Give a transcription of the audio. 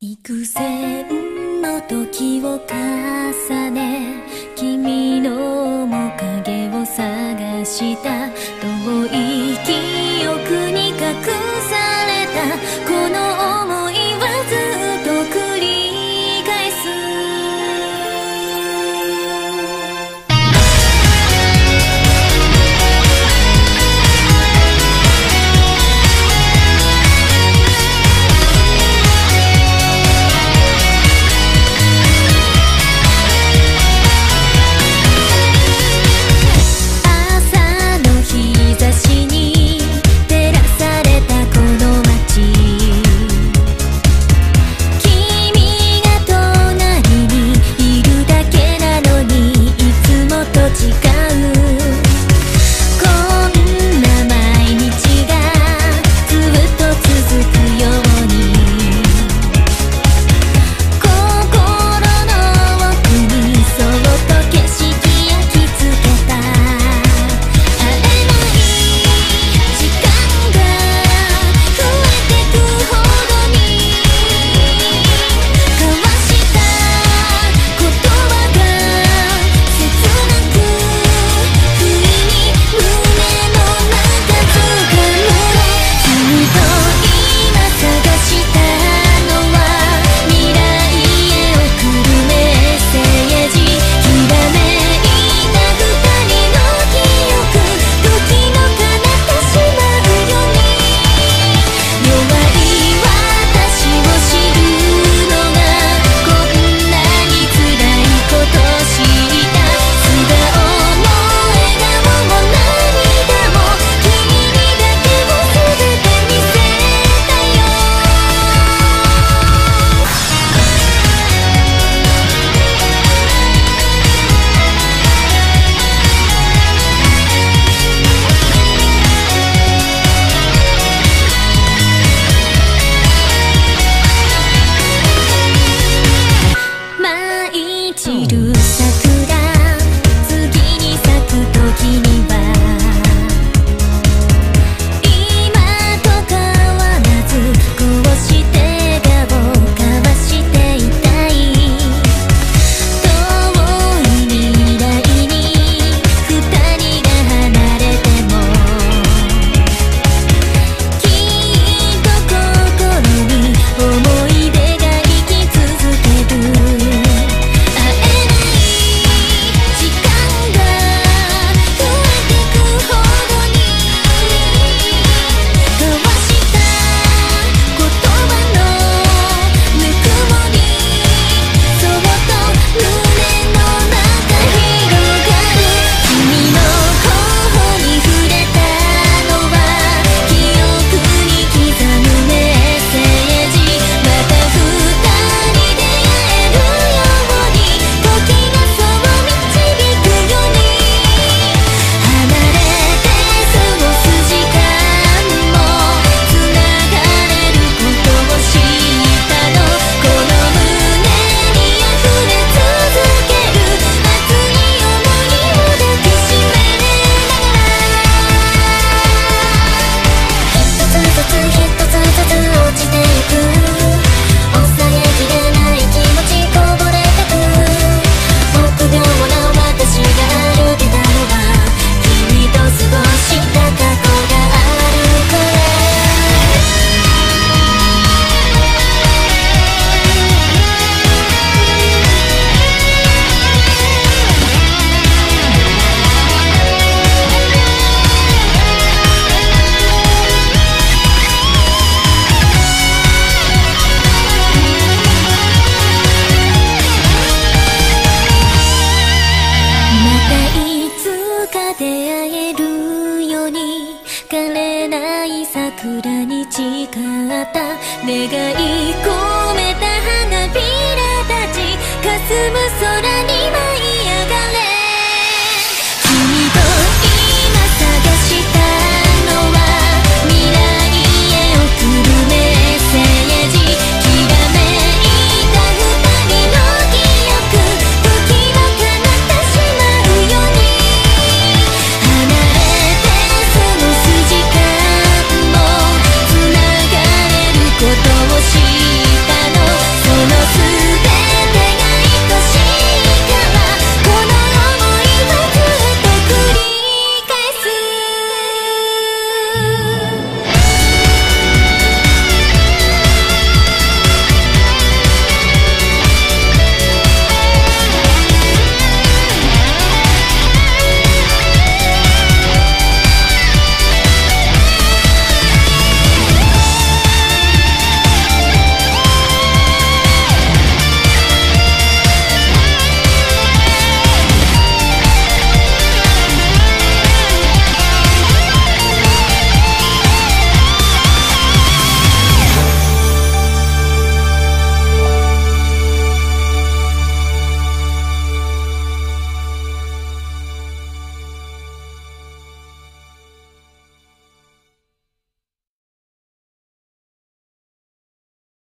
幾千の時を重ね君の面影を探した。遠いった願い込めた花びらたち霞む空に舞い